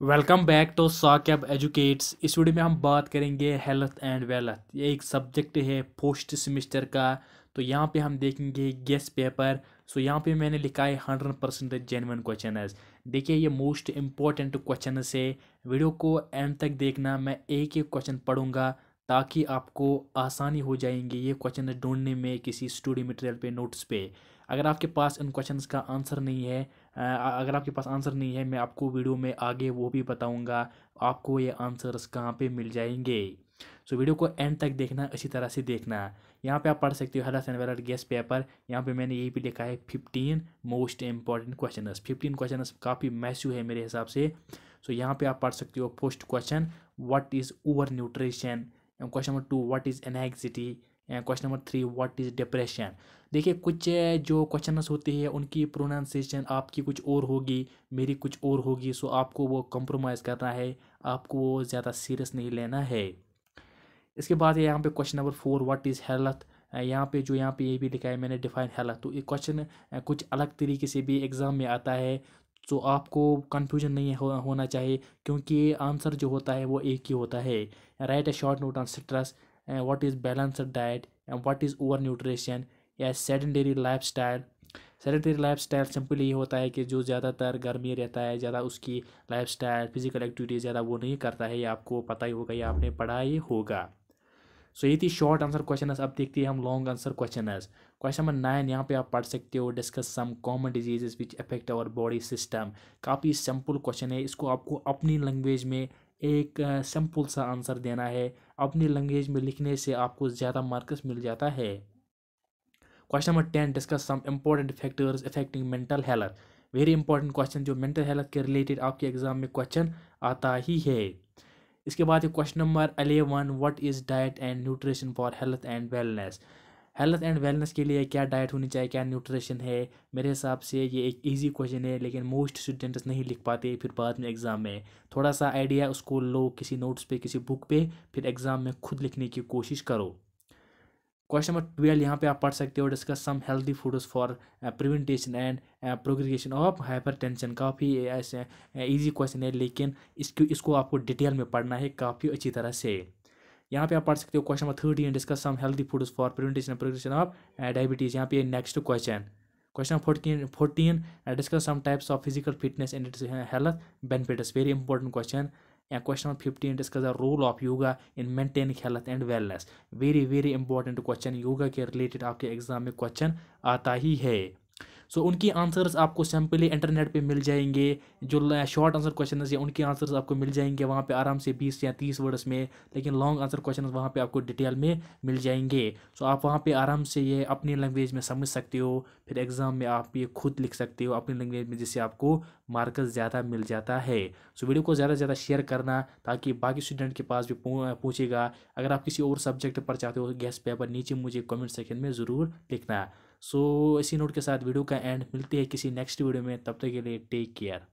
Welcome back to Saqib educates इस video में हम बात करेंगे हेल्थ एंड वेल्थ ये एक सब्जेक्ट है फ़र्स्ट सेमेस्टर का। तो यहाँ पे हम देखेंगे गेस्ट पेपर सो यहाँ पे मैंने लिखा है हंड्रेड परसेंट जेनवन क्वेश्चन देखिए, ये मोस्ट इंपॉर्टेंट क्वेश्चन है। वीडियो को एंड तक देखना। मैं एक एक क्वेश्चन पढ़ूँगा ताकि आपको आसानी हो जाएँगे ये क्वेश्चन ढूँढने में किसी स्टडी मटेरियल पे नोट्स पे। अगर आपके पास इन क्वेश्चंस का आंसर नहीं है अगर आपके पास आंसर नहीं है मैं आपको वीडियो में आगे वो भी बताऊँगा आपको ये आंसर्स कहाँ पे मिल जाएँगे। सो so, वीडियो को एंड तक देखना इसी तरह से देखना। यहाँ पे आप पढ़ सकते हो हेल्थ एंड वेलर गेस्ट पेपर यहाँ पे मैंने यही भी लिखा है fifteen most important question fifteen question काफ़ी मैस्यू है मेरे हिसाब से। सो so, यहाँ पे आप पढ़ सकते हो first question what is over nutrition question number two what is anxiety question number three what is depression देखिए कुछ जो क्वेश्चन होते हैं उनकी प्रोनाउंसिएशन आपकी कुछ और होगी मेरी कुछ और होगी सो आपको वो कंप्रोमाइज़ करना है आपको वो ज़्यादा सीरियस नहीं लेना है। इसके बाद यहाँ पे question number four what is health यहाँ पे जो यहाँ पे ये भी लिखा है मैंने डिफाइन हेल्थ तो ये क्वेश्चन कुछ अलग तरीके से भी एग्ज़ाम में आता है तो आपको कन्फ्यूज़न नहीं हो, होना चाहिए क्योंकि आंसर जो होता है वो एक ही होता है। Write a short note on stress what is balanced diet and what is over nutrition या sedentary lifestyle sedentary lifestyle simply ये होता है कि जो ज़्यादातर गर्मी रहता है, ज़्यादा उसकी लाइफ स्टाइल फ़िज़िकल एक्टिविटी ज़्यादा वो नहीं करता है, ये आपको पता ही होगा, या आपने पढ़ा ही होगा। सो ये थी शॉर्ट आंसर क्वेश्चन अब देखते हैं हम long answer question question number nine यहाँ पे आप पढ़ सकते हो discuss some common diseases which affect our body system काफ़ी सिंपल क्वेश्चन है, इसको आपको अपनी लैंग्वेज में एक सिंपल सा आंसर देना है। अपनी लैंग्वेज में लिखने से आपको ज़्यादा मार्क्स मिल जाता है। Question number ten, discuss some important factors affecting mental health. Very important question जो मेंटल हेल्थ के रिलेटेड आपके एग्ज़ाम में क्वेश्चन आता ही है। इसके बाद question number eleven what is diet and nutrition for health and wellness? Health and wellness के लिए क्या डाइट होनी चाहिए, क्या न्यूट्रिशन है? मेरे हिसाब से ये एक इजी क्वेश्चन है, लेकिन मोस्ट स्टूडेंट्स नहीं लिख पाते फिर बाद में एग्ज़ाम में। थोड़ा सा आइडिया उसको लो किसी नोट्स पे, किसी बुक पे, फिर एग्ज़ाम में खुद लिखने की कोशिश करो। क्वेश्चन नंबर ट्वेल्व यहाँ पे आप पढ़ सकते हो discuss some healthy foods for prevention and progression of hypertension काफ़ी ऐसे ईजी क्वेश्चन है, लेकिन इसको इसको आपको डिटेल में पढ़ना है काफ़ी अच्छी तरह से। यहाँ पे आप पढ़ सकते हो question number thirteen discuss some healthy foods for prevention progression of diabetes यहाँ पे next question question fourteen fourteen discuss some types of physical fitness and its health benefits very important question and question number 15 discuss the role of yoga in maintaining health and wellness. Very very important question. Yoga के related आपके exam में question आता ही है. सो उनकी answers आपको simply internet पे मिल जाएँगे। जो शॉर्ट आंसर क्वेश्चन है, उनके आंसर्स आपको मिल जाएँगे वहाँ पे आराम से बीस या तीस वर्ड्स में। लेकिन लॉन्ग आंसर क्वेश्चन वहाँ पे आपको डिटेल में मिल जाएँगे। सो आप वहाँ पे आराम से ये अपनी लैंग्वेज में समझ सकते हो। फिर एग्ज़ाम में आप ये खुद लिख सकते हो अपनी लैंग्वेज में, जिससे आपको मार्क्स ज़्यादा मिल जाता है। सो वीडियो को ज़्यादा से ज़्यादा शेयर करना ताकि बाकी स्टूडेंट के पास भी पूछेगा। अगर आप किसी और सब्जेक्ट पर चाहते हो गेस्ट पेपर नीचे मुझे कमेंट सेक्शन में ज़रूर लिखना। सो इसी नोट के साथ वीडियो का एंड मिलती है किसी नेक्स्ट वीडियो में. तब तक के लिए टेक केयर